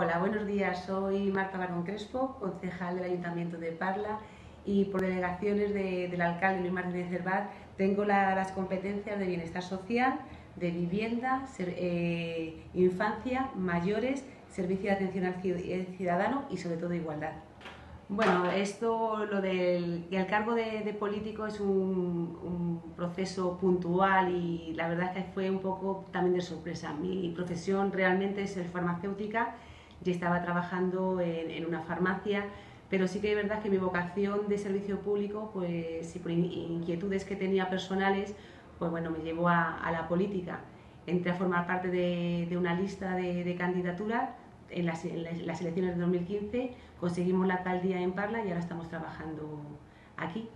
Hola, buenos días. Soy Marta Barón Crespo, concejal del Ayuntamiento de Parla y por delegaciones del alcalde Luis Martínez Cervat tengo las competencias de bienestar social, de vivienda, eh, infancia, mayores, servicio de atención al ciudadano y sobre todo igualdad. Bueno, esto, lo del el cargo de, político es un, proceso puntual y la verdad es que fue un poco también de sorpresa. Mi profesión realmente es farmacéutica y estaba trabajando en, una farmacia, pero sí que es verdad que mi vocación de servicio público, pues y por inquietudes que tenía personales, pues bueno, me llevó a, la política. Entré a formar parte de, una lista de, de candidaturas en las, elecciones de 2015 conseguimos la alcaldía en Parla y ahora estamos trabajando aquí.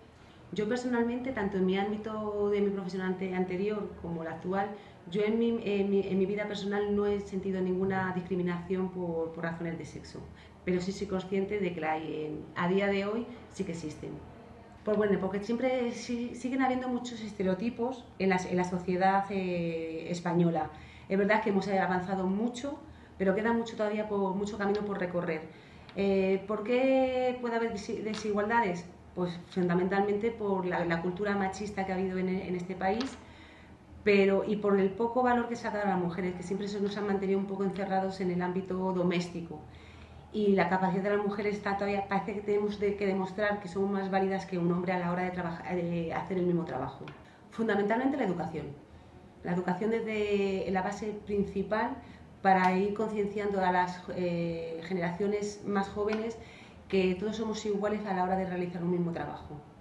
Yo personalmente, tanto en mi ámbito de mi profesión anterior como la actual, yo en mi, en mi, vida personal no he sentido ninguna discriminación por, por, razones de sexo, pero sí soy consciente de que la a día de hoy sí que existen. Pues bueno, porque siempre siguen habiendo muchos estereotipos en la, en la sociedad eh, española. Es verdad que hemos avanzado mucho, pero queda mucho todavía por, mucho camino por recorrer. Eh, ¿Por qué puede haber desigualdades? Pues fundamentalmente por la, cultura machista que ha habido en, este país, pero y por el poco valor que se ha dado a las mujeres, que siempre se nos han mantenido un poco encerrados en el ámbito doméstico. Y la capacidad de las mujeres está todavía, parece que tenemos que demostrar que son más válidas que un hombre a la hora de, trabajar, de hacer el mismo trabajo. Fundamentalmente la educación. La educación desde la base principal para ir concienciando a las eh, generaciones más jóvenes que todos somos iguales a la hora de realizar un mismo trabajo.